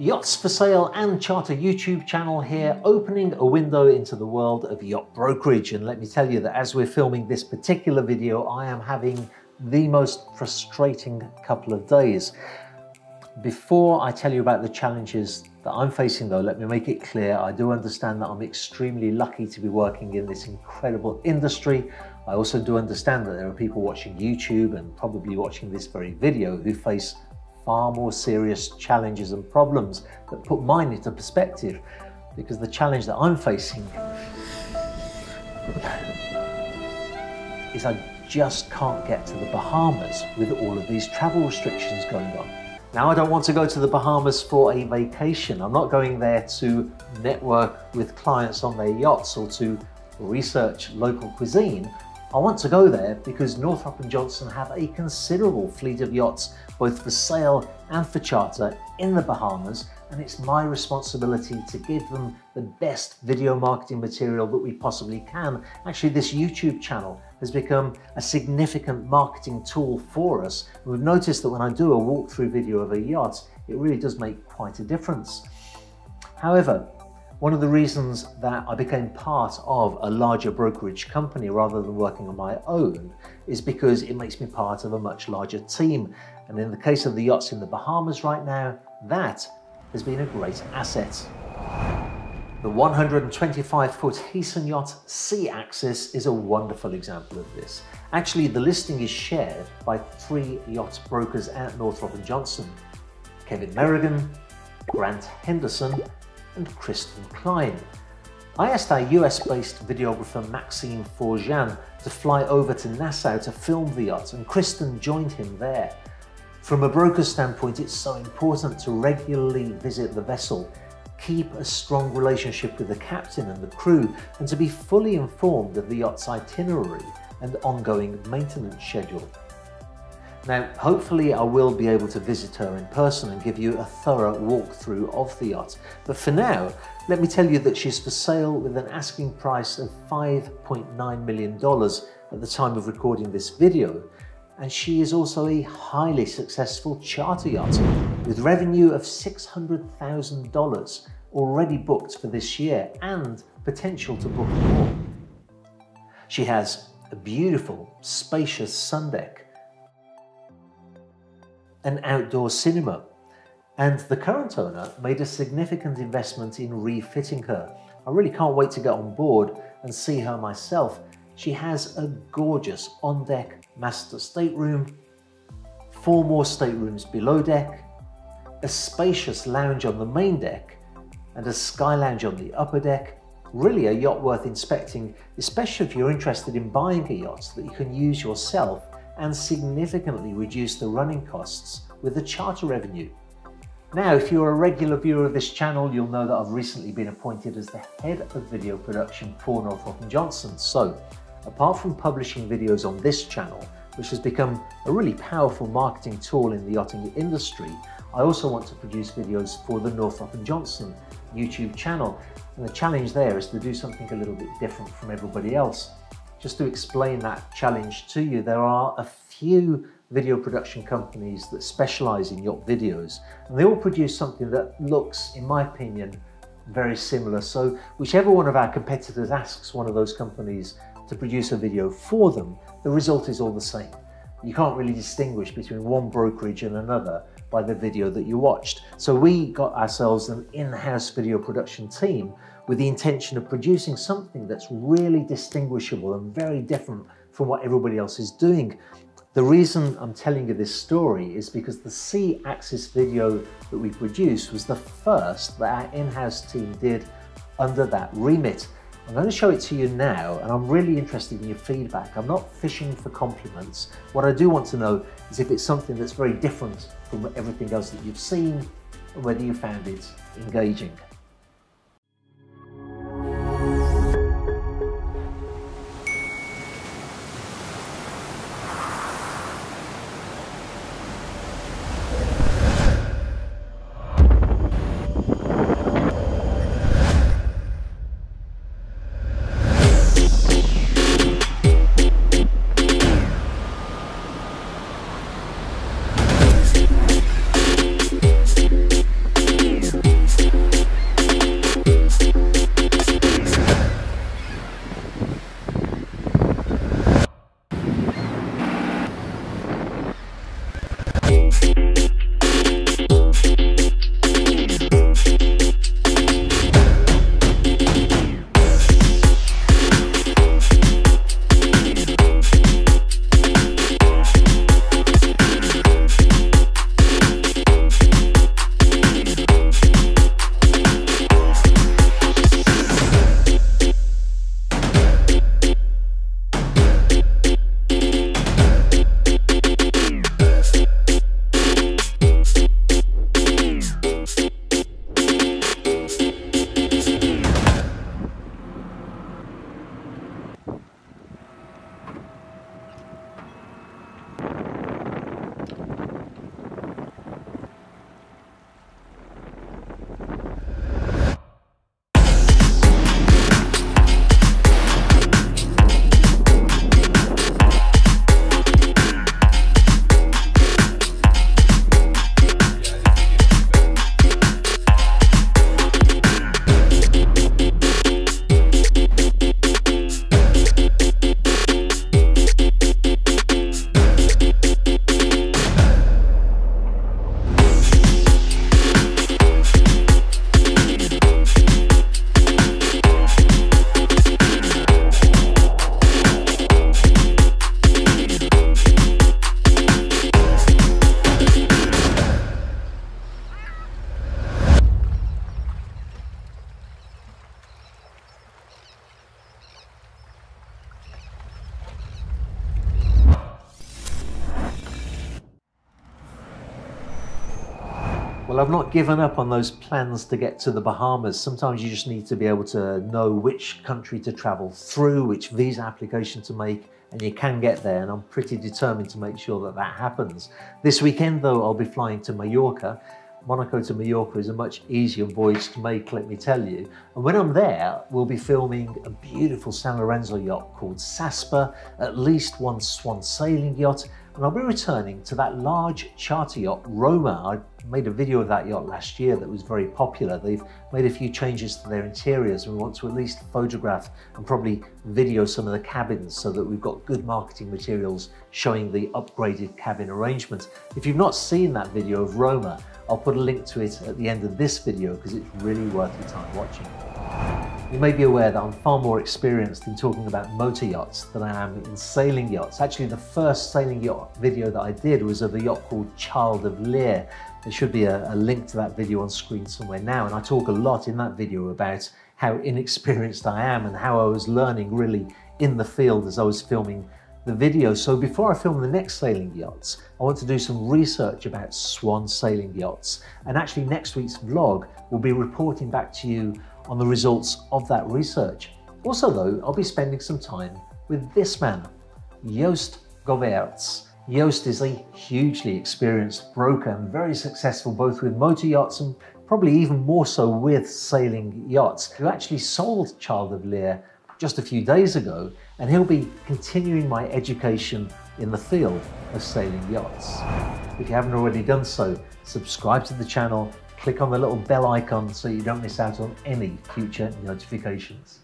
Yachts for Sale and Charter YouTube channel here, opening a window into the world of yacht brokerage. And let me tell you that as we're filming this particular video, I am having the most frustrating couple of days. Before I tell you about the challenges that I'm facing though, let me make it clear, I do understand that I'm extremely lucky to be working in this incredible industry. I also do understand that there are people watching YouTube and probably watching this very video who face far more serious challenges and problems that put mine into perspective because the challenge that I'm facing is I just can't get to the Bahamas with all of these travel restrictions going on. Now, I don't want to go to the Bahamas for a vacation. I'm not going there to network with clients on their yachts or to research local cuisine. I want to go there because Northrop & Johnson have a considerable fleet of yachts, both for sale and for charter in the Bahamas, and it's my responsibility to give them the best video marketing material that we possibly can. Actually, this YouTube channel has become a significant marketing tool for us. We've noticed that when I do a walkthrough video of a yacht, it really does make quite a difference. However, one of the reasons that I became part of a larger brokerage company rather than working on my own is because it makes me part of a much larger team. And in the case of the yachts in the Bahamas right now, that has been a great asset. The 125 foot Heesen yacht Sea Axis is a wonderful example of this. Actually, the listing is shared by three yacht brokers at Northrop & Johnson. Kevin Merrigan, Grant Henderson and Kristen Klein. I asked our US-based videographer Maxime Forgin to fly over to Nassau to film the yacht and Kristen joined him there. From a broker's standpoint, it's so important to regularly visit the vessel, keep a strong relationship with the captain and the crew, and to be fully informed of the yacht's itinerary and ongoing maintenance schedule. Now, hopefully I will be able to visit her in person and give you a thorough walkthrough of the yacht. But for now, let me tell you that she's for sale with an asking price of $5.9 million at the time of recording this video. And she is also a highly successful charter yacht with revenue of $600,000 already booked for this year and potential to book more. She has a beautiful, spacious sun deck an outdoor cinema. And the current owner made a significant investment in refitting her. I really can't wait to get on board and see her myself. She has a gorgeous on-deck master stateroom, four more staterooms below deck, a spacious lounge on the main deck, and a sky lounge on the upper deck. Really a yacht worth inspecting, especially if you're interested in buying a yacht that you can use yourself and significantly reduce the running costs with the charter revenue. Now, if you're a regular viewer of this channel, you'll know that I've recently been appointed as the head of video production for Northrop & Johnson. So, apart from publishing videos on this channel, which has become a really powerful marketing tool in the yachting industry, I also want to produce videos for the Northrop & Johnson YouTube channel. And the challenge there is to do something a little bit different from everybody else. Just to explain that challenge to you, there are a few video production companies that specialize in yacht videos, and they all produce something that looks, in my opinion, very similar. So whichever one of our competitors asks one of those companies to produce a video for them, the result is all the same. You can't really distinguish between one brokerage and another by the video that you watched. So we got ourselves an in-house video production team with the intention of producing something that's really distinguishable and very different from what everybody else is doing. The reason I'm telling you this story is because the Sea Axis video that we produced was the first that our in-house team did under that remit. I'm going to show it to you now and I'm really interested in your feedback. I'm not fishing for compliments. What I do want to know is if it's something that's very different from everything else that you've seen and whether you found it engaging. Well, I've not given up on those plans to get to the Bahamas. Sometimes you just need to be able to know which country to travel through, which visa application to make, and you can get there. And I'm pretty determined to make sure that that happens. This weekend, though, I'll be flying to Mallorca Monaco to Mallorca is a much easier voyage to make, let me tell you. And when I'm there, we'll be filming a beautiful San Lorenzo yacht called Saspa, at least one swan sailing yacht, and I'll be returning to that large charter yacht, Roma. I made a video of that yacht last year that was very popular. They've made a few changes to their interiors and we want to at least photograph and probably video some of the cabins so that we've got good marketing materials showing the upgraded cabin arrangements. If you've not seen that video of Roma, I'll put a link to it at the end of this video because it's really worth your time watching. You may be aware that I'm far more experienced in talking about motor yachts than I am in sailing yachts. Actually, the first sailing yacht video that I did was of a yacht called Child of Lear. There should be a, a link to that video on screen somewhere now, and I talk a lot in that video about how inexperienced I am and how I was learning really in the field as I was filming the video. So before I film the next sailing yachts, I want to do some research about Swan sailing yachts. And actually next week's vlog will be reporting back to you on the results of that research. Also though, I'll be spending some time with this man, Joost Govaerts. Joost is a hugely experienced broker and very successful both with motor yachts and probably even more so with sailing yachts, who actually sold Child of Lear just a few days ago, and he'll be continuing my education in the field of sailing yachts. If you haven't already done so, subscribe to the channel, click on the little bell icon so you don't miss out on any future notifications.